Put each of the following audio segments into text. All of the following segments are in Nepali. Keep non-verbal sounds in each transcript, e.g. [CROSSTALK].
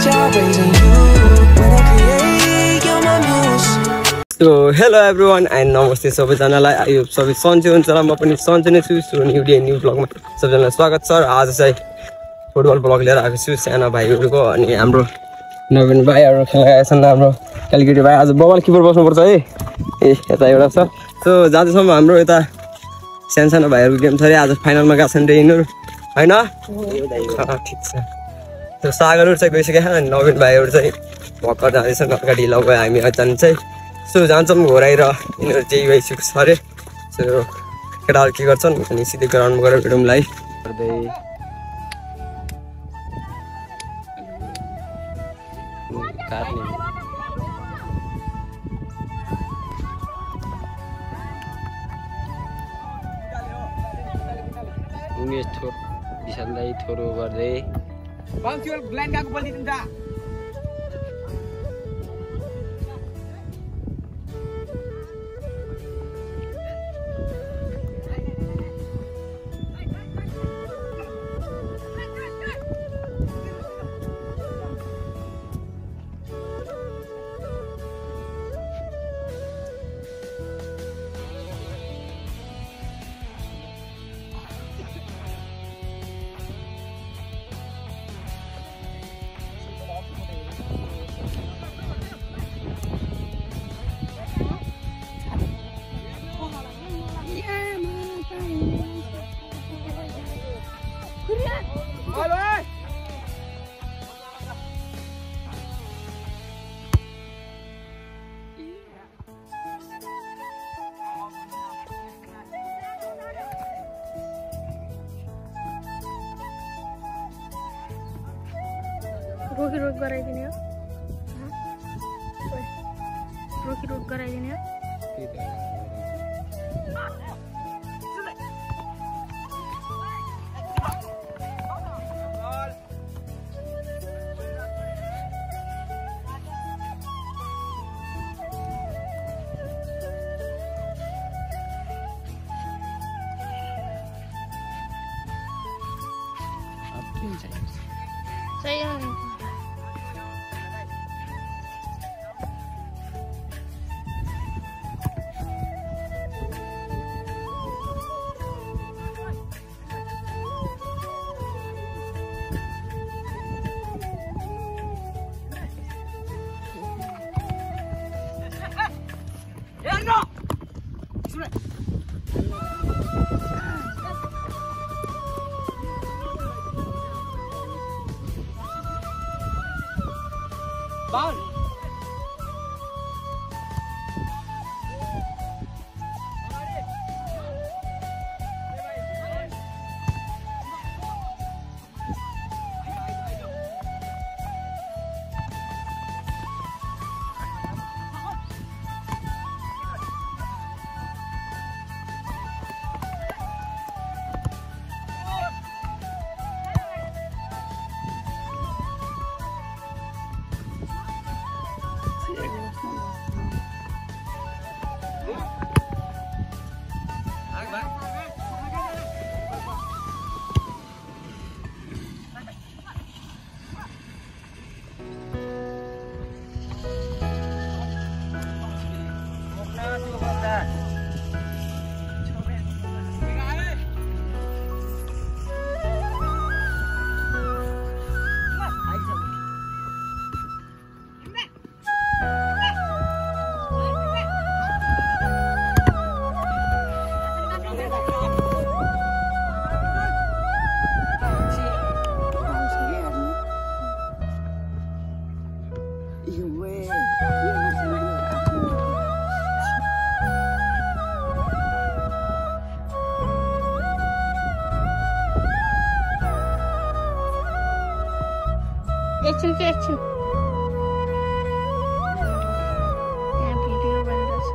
So hello everyone and नमस्ते सबैजनालाई। यो सबै सन्चै हुन्छ र म पनि सन्चै नै छु। सो न्यु डे न्यु ब्लगमा सबैजनालाई स्वागत छ आज चाहिँ फुटबल ब्लग लिएर आएको छु सानो भाइहरूको अनि हाम्रो नवीन भाइ हाम्रो खेलाएछन् हाम्रो कलकेटी भाइ आज बबल किपर बस्नुपर्छ है। ए यता एउटा छ। सो जहाँसम्म हाम्रो यता सानो सानो भाइहरूको गेम छ अरे। आज फाइनलमा गएको छन् रे यिनीहरू। होइन? ठिक छ। त्यो सागरहरू चाहिँ गइसकेको छ अनि नवीन भाइहरू चाहिँ भर्खर जाँदैछन् अगाडि लगायो हामी जानु चाहिँ सो जान्छौँ घोराएर यिनीहरू चाहिँ भइसकेको छ अरे सो केटाहरू के गर्छन् अनि सिधै ग्राउन्डमा गएर भेटौँलाई उमेश थो थोरो गर्दै। Bang Fuel, Glenn gak aku balikin dah. रोकी रोक गराइदिने हो रोकी रोक गराइदिने हो Ketje, ketje. Ja, video ben dat ze.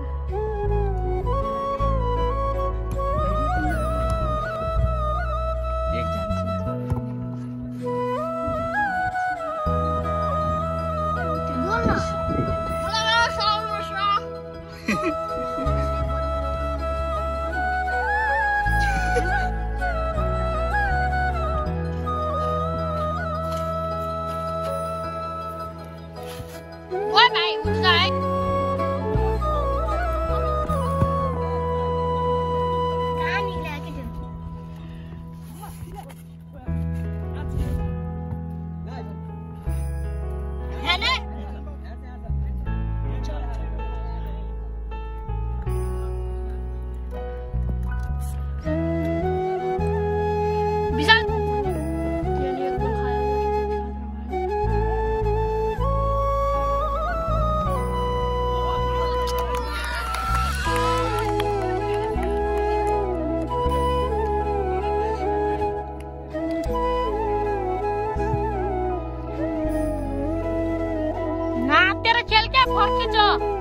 Salam, salam, salam. 郑州。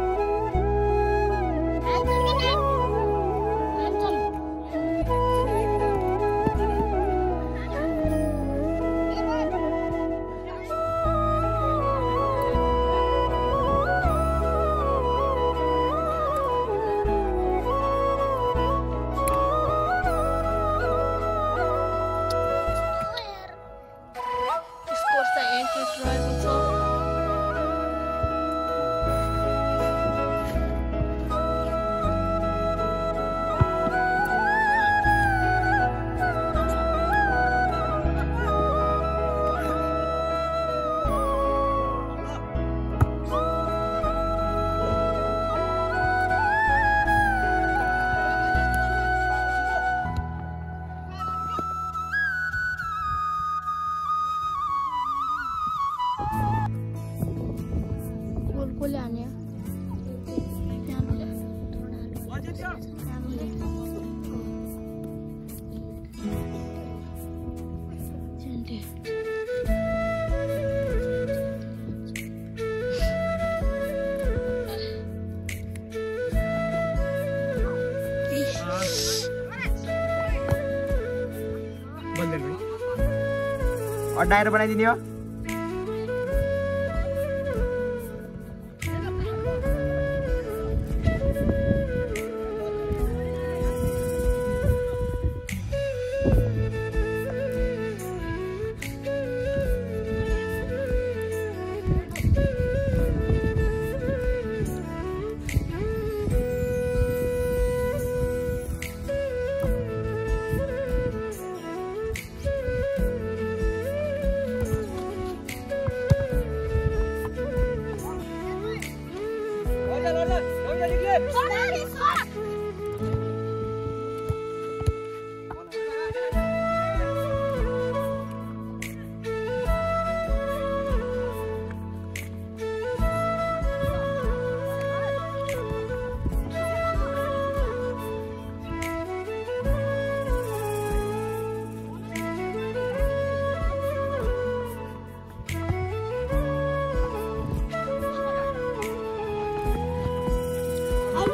अड्डाएर बनाइदिने हो।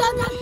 don't, don't.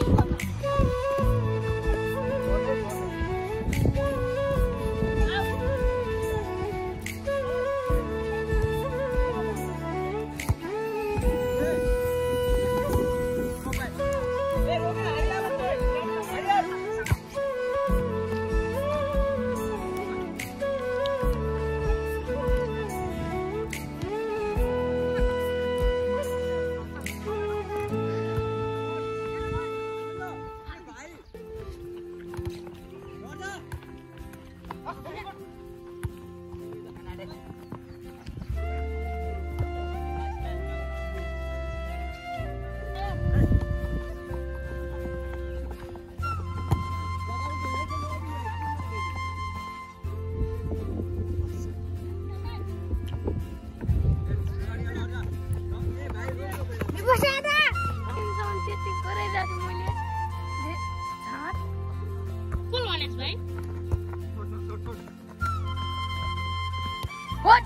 What?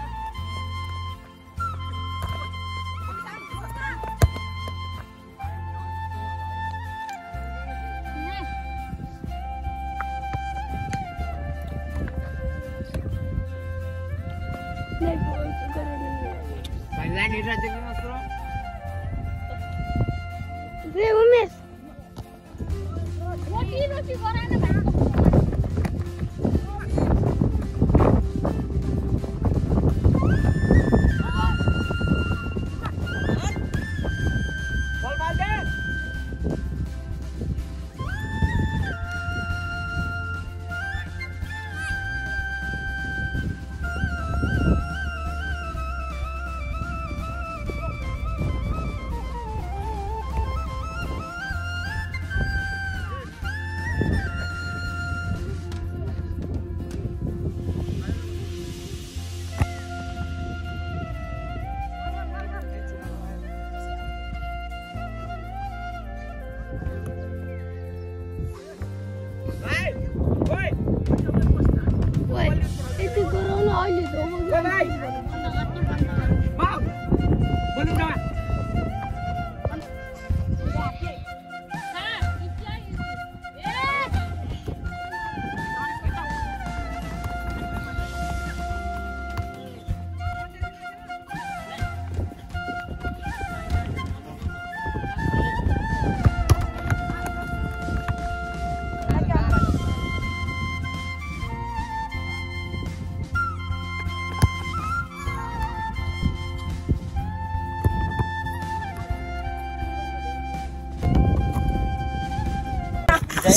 लाइन हेरिरहेको थियो रे उमेश रोटी रोटी गराएन भाइ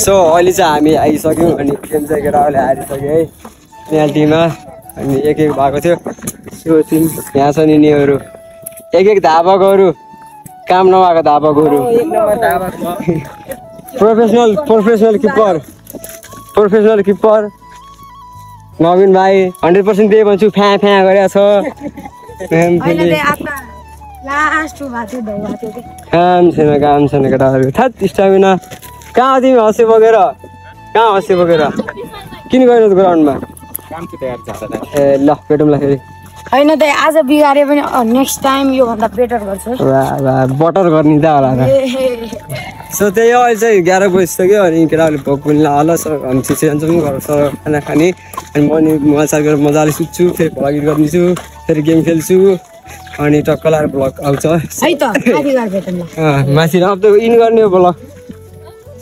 सो अहिले चाहिँ हामी आइसक्यौँ अनि गेम चाहिँ केटाहरूले हारिसक्यो है। पेनाल्टीमा अनि एक एक भएको थियो। सो तिन यहाँ छ नि निहरू एक एक धावकहरू। काम नभएको धावकहरू। Professional professional keeper professional keeper Naveen भाइ हन्ड्रेड पर्सेन्ट त्यही भन्छु फ्या फ्या गरेको छ। [LAUGHS] त्यो। काम छैन काम छैन केटाहरू। That stamina. कहाँ तिमी हँसे बोकेर? कहाँ हँसे बोकेर? किन गएन ग्राउन्डमा? ए ल भेटौँला फेरि। होइन त आज बिगारे पनि नेक्स्ट टाइम योभन्दा बेटर गर्छु। बटर गर्ने त होला [LAUGHS] सो त्यही हो अहिले चाहिँ एघार बजिसक्यो अनि केटाहरूले भोक पनि ल सर हामी छिटो जान्छौँ घर सर खाना खाने। अनि म नि मोबाइल चार्ज गरेर मजाले सुत्छु फेरि भ्लगिङ गरिदिन्छु फेरि गेम खेल्छु अनि टक्क लाएर भ्लग आउँछ। माथि अब त इन गर्ने हो भ्लग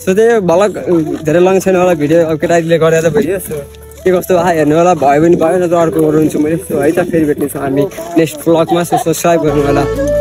सो त्यही भ्लग धेरै लङ छैन होला भिडियो अब केटाहरूले गरेर त भइयो सो के कस्तो आयो हेर्नु होला भयो भने भयो न त अर्को गराउँछु मैले सो है त फेरि भेट्नेछौँ हामी नेक्स्ट भ्लगमा सो सब्सक्राइब गर्नु होला